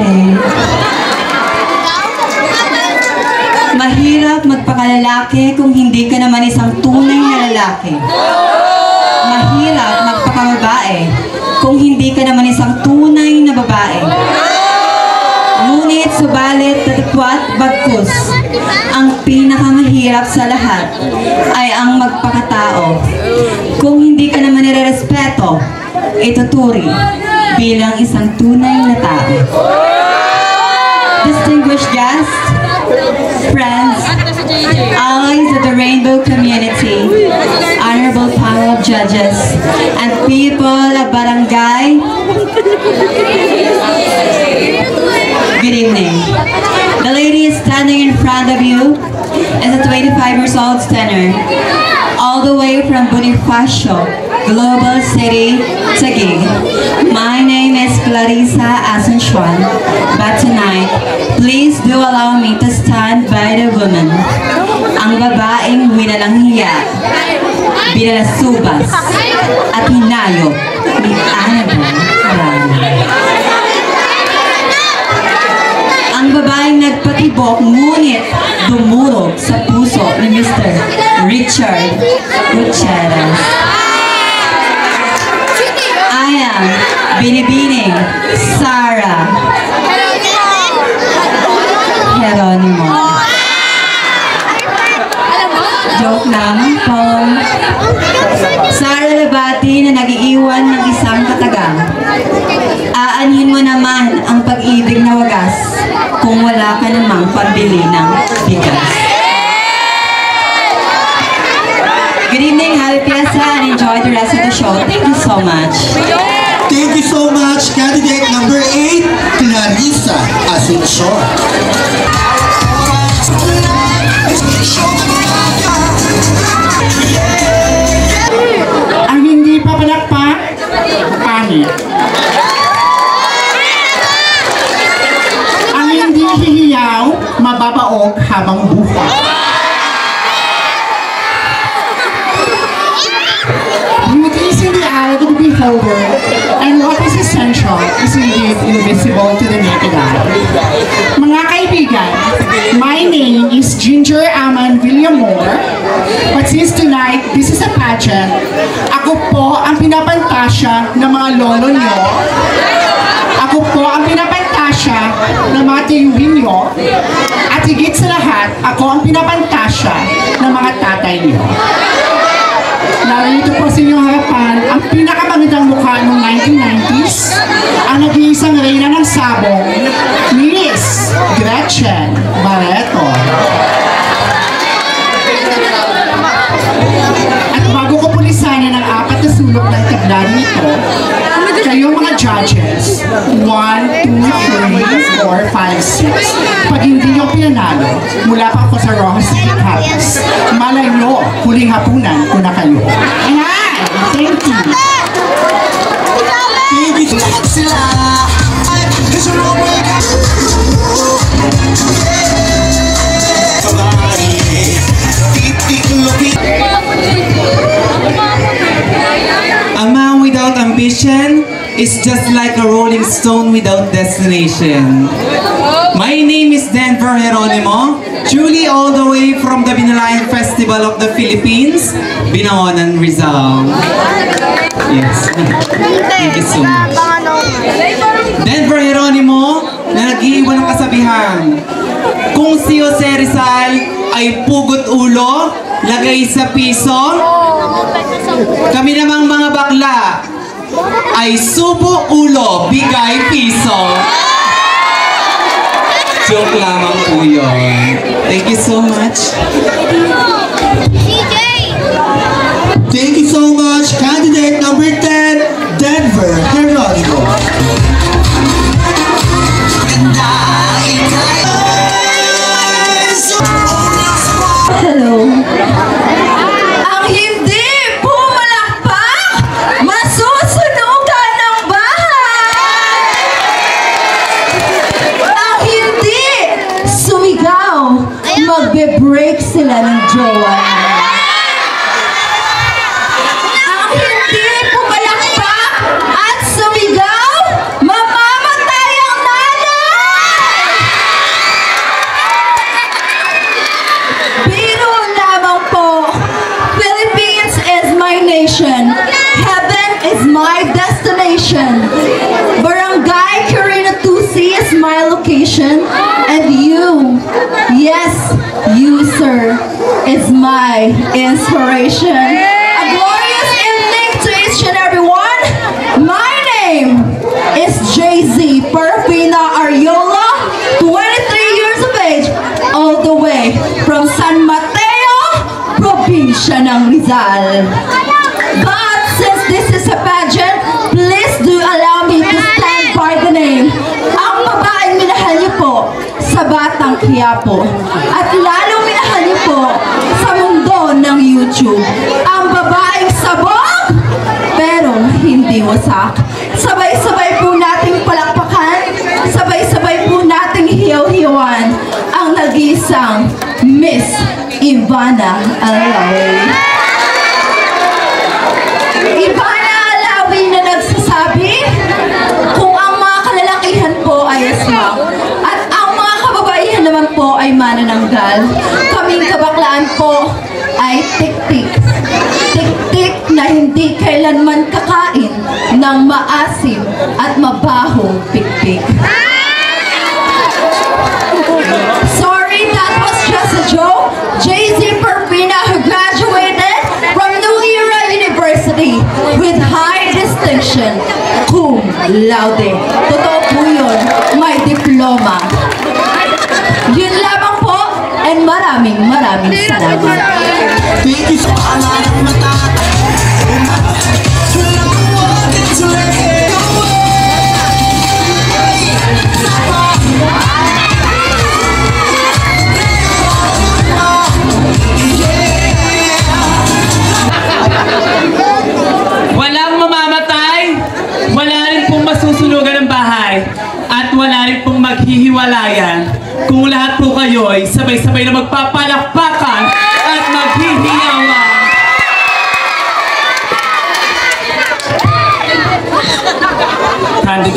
lalaki. Mahirap magpakalalaki kung hindi ka naman isang tunay na lalaki. Mahirap magpakababae kung hindi ka naman isang tunay na babae. Ngunit, subalit, tatapwat, bagkus, ang pinakamahirap sa lahat ay ang magpakatao. Kung hindi ka naman nire-respeto, ituturi bilang isang tunay na tao. Distinguished guests, friends, allies of the rainbow community, honorable panel of judges, and people of barangay, good evening. The lady standing in front of you is a 25 years old tenor, all the way from Bonifacio, Global City, Taguig. My name is Clarissa Asuncion, but tonight, please do allow me to stand by the woman, ang babaeng winalang hiya, binalasubas, at hinayo ni Annabelle. Ang babaeng nagpatibok ngunit dumurog sa puso ni Mr. Richard Gutierrez. Am Binibining Sarah Geronimo. Joke lang po. Sarah Labati na nag-iiwan ng isang katagang. Aanhin mo naman ang pag-ibig na wagas kung wala ka namang pambili ng bigas. Good evening, happy Piazza, and enjoy the rest of the show. Thank you so much. Thank you so much, candidate number 8, Clarissa Asuncion. Ang hindi pa palakpak, pangit. Ang hindi hihiyaw, mababaog habang buhay. Beauty is in the eye of the beholder, is essential is indeed invisible to the naked eye. Mga kaibigan, my name is Ginger Aman Villamor, but since tonight, this is a pageant, ako po ang pinapantasya ng mga lolo nyo, ako po ang pinapantasya ng mga tiyuhin nyo, at higit sa lahat, ako ang pinapantasya ng mga tatay nyo. Narito po sa inyong harapan ang pinakamagandang 6. Pag hindi nyo pinanalo, mula pa ako sa Rojas Campus, malay nyo, huling hapunan ko na kayo. Thank you! A man without ambition is just like a rolling stone without destination. Name is Denver Geronimo, truly all the way from the Binalayan Festival of the Philippines, Binawanan, Rizal. Yes. Thank you so much. Denver Geronimo na nag-iiwan ng kasabihan. Kung si Jose Rizal ay pugot ulo, lagay sa piso, kami namang mga bakla ay subo ulo, bigay piso. Joke lamang po yun. Thank you so much. Thank you so much, candidate number 10, Denver Geronimo. Hello. My inspiration. A glorious evening to each and everyone. My name is Jay-Z Perfina Ariola, 23 years of age, all the way from San Mateo, probinsya ng Rizal. But since this is a pageant, please do allow me to stand by the name. Ang babaeng minahal niyo po sa Batang Quiapo. At lalo Miss Ivana Alawi. Ivana Alawi na nagsasabi kung ang mga kalalakihan po ay aswang at ang mga kababaihan naman po ay manananggal. Kaming kabaklaan po ay tik-tik. Tik-tik na hindi kailanman kakain ng maasim at mabahong pikpik. Sorry, just a joke. Jay-Z Perfina who graduated from New Era University with high distinction. Cum laude. Totoo po yun. May diploma. Yun lamang po and maraming maraming salamat. Thank you so much. Walang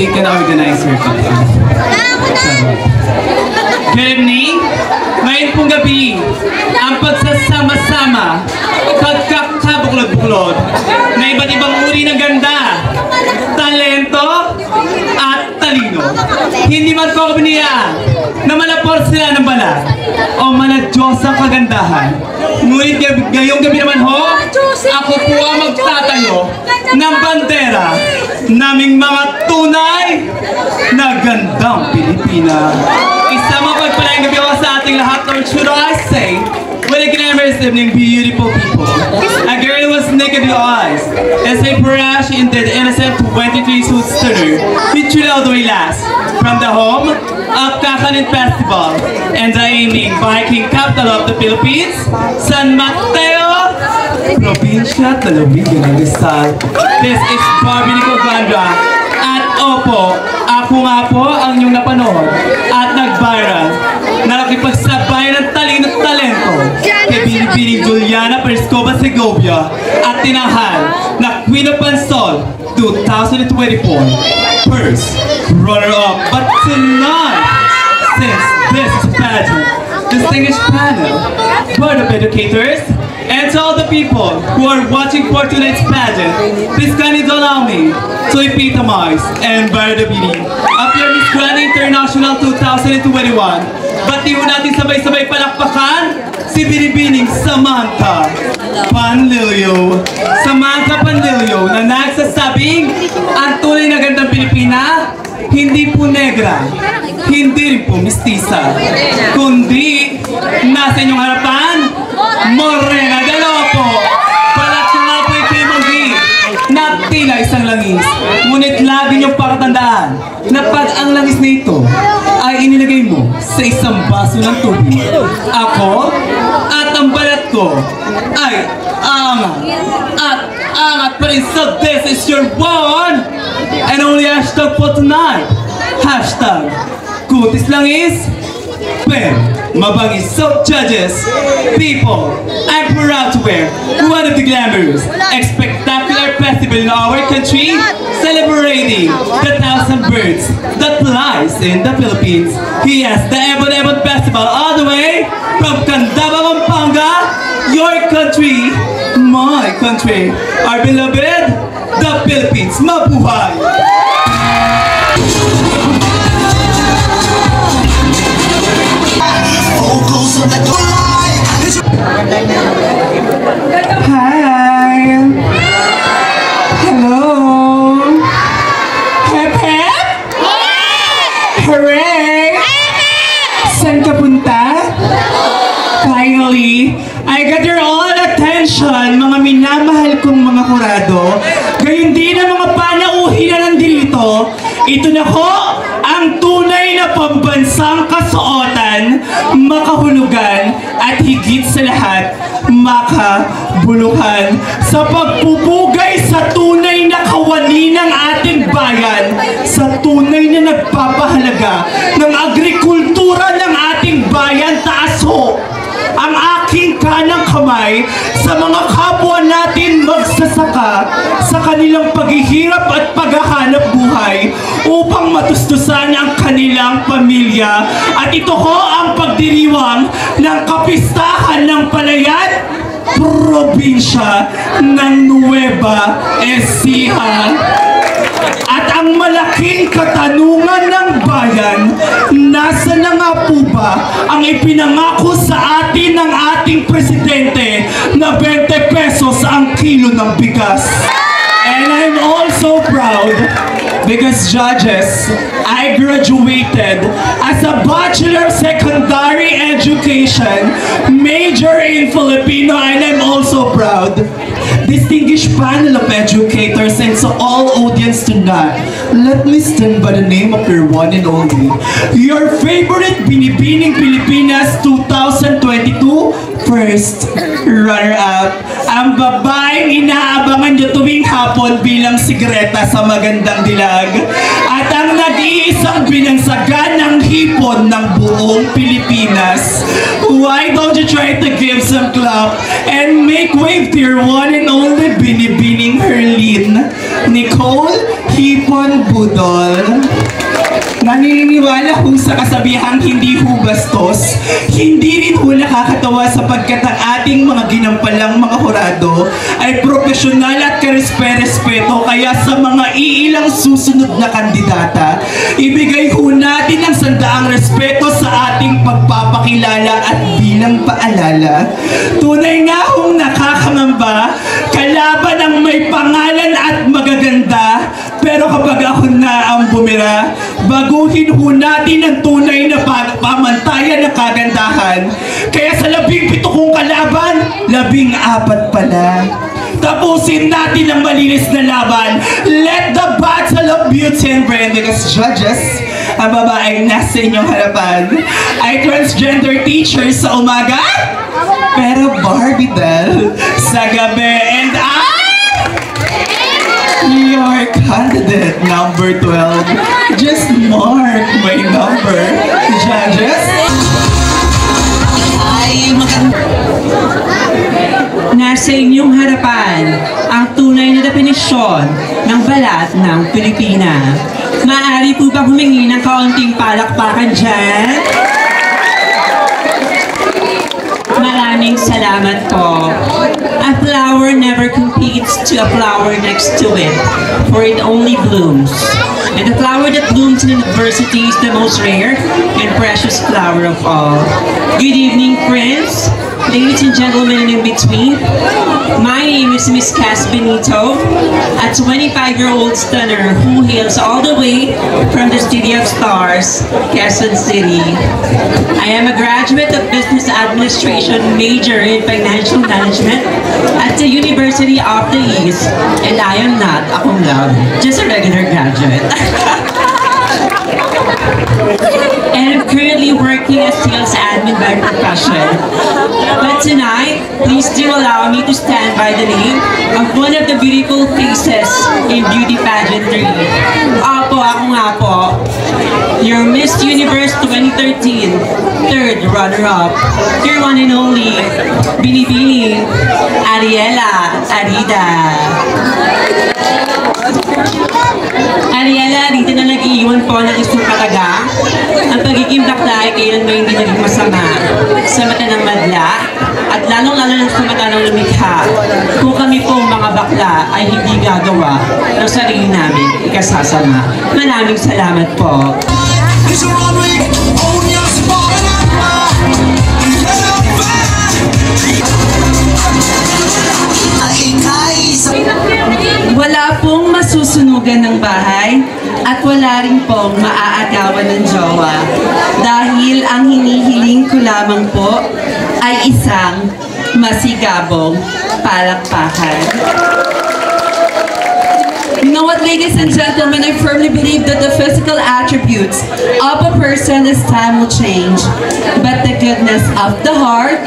Candidate ka na organizer ka. Good evening. Ngayon pong gabi, ang pagsasama-sama, kagkakabuklod-buklod na iba't ibang uri ng ganda, talento, at talino. Hindi man ko biniyaan na malapor sila ng balat o manadyos ang kagandahan. Ngunit ngayong gabi naman ho, ako po ang magtatayo ng bandera naming mga tunay na gandang Pilipina. Isang mapagpalayang gabi ako sa ating lahat, or should I say, glamorous evening, beautiful people. A girl was naked with eyes, as a fresh, indeed innocent 23 suit stunner, featured all the way last, from the home of Kakanin Festival, and the aiming Viking capital of the Philippines, San Mateo, Probinsya Talawigan ng Rizal. This is Barbie Nicole. At opo, ako nga po ang inyong napanood at nag-viral na nakipagsabay ng talino at talento kay Binibining Juliana Periscoba Segovia at tinahal Queen of Pansol 2024 First runner-up but tonight since this pageant distinguished panel board of educators and to all the people who are watching for tonight's pageant, please kindly allow me to epitomize and bear the meaning of your Miss Grand International 2021. Bati ho natin sabay-sabay palakpakan si Binibining Samantha Panlilio. Samantha Panlilio na nagsasabing ang tunay na gandang Pilipina, hindi po negra, hindi po mestiza, kundi nasa inyong harapan, morena dalawa po. Balat siya nga po itimagi na tila isang langis. Ngunit lagi niyong pakatandaan na pag ang langis na ito ay inilagay mo sa isang baso ng tubig. Ako at ang balat ko ay angat at angat pa rin. So this is your one and only hashtag for tonight. Hashtag Kutis Langis Pero Mabangis So judges, people, I'm proud to wear one of the glamorous and spectacular festival in our country celebrating the thousand birds that flies in the Philippines. Yes, the Ebon Ebon Festival all the way from Candaba, Pampanga, your country, my country, our beloved, the Philippines. Mabuhay! Vocals of the I got your all attention, mga minamahal kong mga kurado. Gayun din ang mga panauhin na nandito. Ito na ko ang tunay na pambansang kasuotan, makahulugan, at higit sa lahat, makabuluhan sa pagpupugay sa tunay na kawani ng ating bayan, sa tunay na nagpapahalaga ng agrikultura ng ating bayan taas ho kanang kamay sa mga kapwa natin magsasaka sa kanilang paghihirap at paghahanap buhay upang matustusan ang kanilang pamilya. At ito ho ang pagdiriwang ng kapistahan ng palayan probinsya ng Nueva Ecija. At ang malaking katanungan ng bayan, nasa na nga po ba ang ipinangako sa atin ng ating presidente na 20 pesos ang kilo ng bigas? And I'm also proud because judges, I graduated as a Bachelor Secondary Education, major in Filipino, and I'm also proud. Distinguished panel of educators and to all audience tonight, let me stand by the name of your one and only, your favorite Binibining Pilipinas 2022 first runner-up, ang babaeng inaabangan nyo tuwing hapon bilang sigreta sa magandang dilag, at ang nag-iisang binangsagan ng hipon ng buong Pilipinas. Why don't you try to give some clap and make wave to your one and only binibining Herlin, Nicole Hipon Budol. Naniniwala ho sa kasabihang hindi ho bastos, hindi rin ho nakakatawa sapagkat ang ating mga ginampalang mga hurado ay profesional at karespe-respeto kaya sa mga iilang susunod na kandidata, ibigay ho natin ang sandaang respeto sa ating pagpapakilala at bilang paalala. Tunay nga hong nakakangamba, kalaban ang may pangalan at magaganda, pero kapag ako na ang bumira, baguhin ho natin ang tunay na pa- pamantayan ng kagandahan. Kaya sa labing pito kong kalaban, labing apat pala. Tapusin natin ang malinis na laban. Let the battle of beauty and brain because judges, ang babaeng nasa inyong harapan ay transgender teachers sa umaga, pero Barbie doll sa gabi. Your candidate number 12. Just mark my number. Judges? Nasa inyong harapan ang tunay na definisyon ng balat ng Pilipina. Maaari po ba humingi ng kaunting palakpakan dyan? Maraming salamat po. A flower never to a flower next to it, for it only blooms. And the flower that blooms in adversity is the most rare and precious flower of all. Good evening, friends, ladies and gentlemen in between. My name is Miss Cass Benito, a 25-year-old stunner who hails all the way from the City of Stars, Quezon City. I am a graduate of Business Administration major in Financial Management at the University of the East, and I am not a cum just a regular graduate. and I'm currently working as sales admin by profession. But tonight, please do allow me to stand by the name of one of the beautiful faces in beauty pageantry. Apo, ako nga po, your Miss Universe 2013, third runner-up, your one and only, Binibini, Ariela Arida. Ariela, dito na nag-iiwan po ng isang kataga. Ang pagiging bakla ay kailan ba hindi naging masama sa mata ng madla at lalong-lalo na sa mata ng lumikha. Kung kami po mga bakla ay hindi gagawa ng sarili namin ikasasama. Maraming salamat po. Wala maaagawan ng jowa. Dahil ang hinihiling ko lamang po ay isang masigabong palakpakan. Know what, ladies and gentlemen, I firmly believe that the physical attributes of a person as time will change, but the goodness of the heart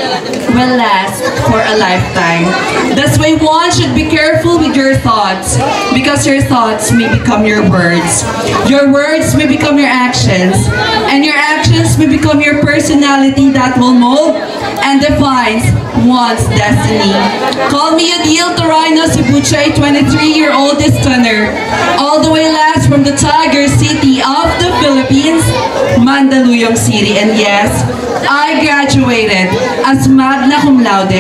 will last for a lifetime. That's why one should be careful with your thoughts, because your thoughts may become your words. Your words may become your actions, and your actions may become your personality that will mold and defines one's destiny. Call me Adil Torino Sibuchay, 23-year-old stunner, all the way last from the Tiger City of the Philippines, Mandaluyong City. And yes, I graduated as magna cum laude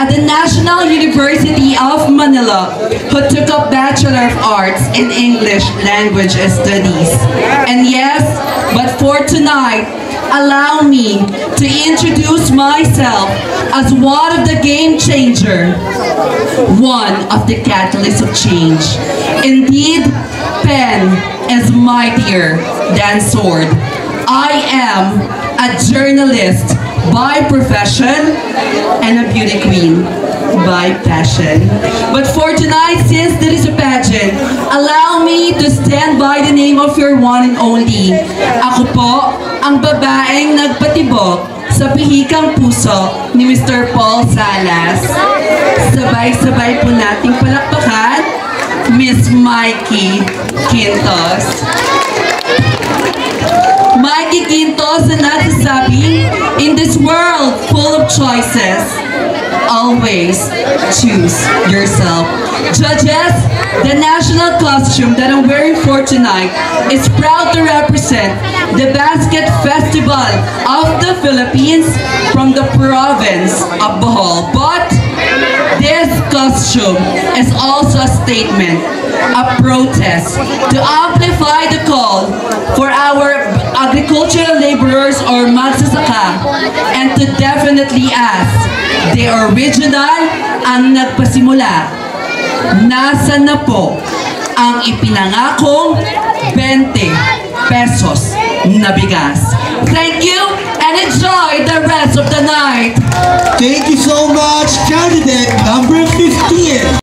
at the National University of Manila, who took up Bachelor of Arts in English Language Studies. And yes, but for tonight, allow me to introduce myself as one of the game changer, one of the catalysts of change. Indeed, pen is mightier than sword. I am a journalist by profession and a beauty queen by passion. But for tonight, since there is a pageant, allow me to stand by the name of your one and only. Ako po, ang babaeng nagpatibok sa pihikang puso ni Mr. Paul Salas. Sabay-sabay po nating palakpakan, Miss Mikey Quintos. Mikey Quintos na nasasabi, in this world full of choices, always choose yourself. Judges, the national costume that I'm wearing for tonight is proud to represent the Basket Festival of the Philippines from the province of Bohol. But this costume is also a statement, a protest to amplify the call for our agricultural laborers or magsasaka and to definitely ask the original ang nagpasimula. Nasaan na po ang ipinangakong 20 pesos na bigas? Thank you and enjoy the rest of the night. Thank you so much, candidate number 15.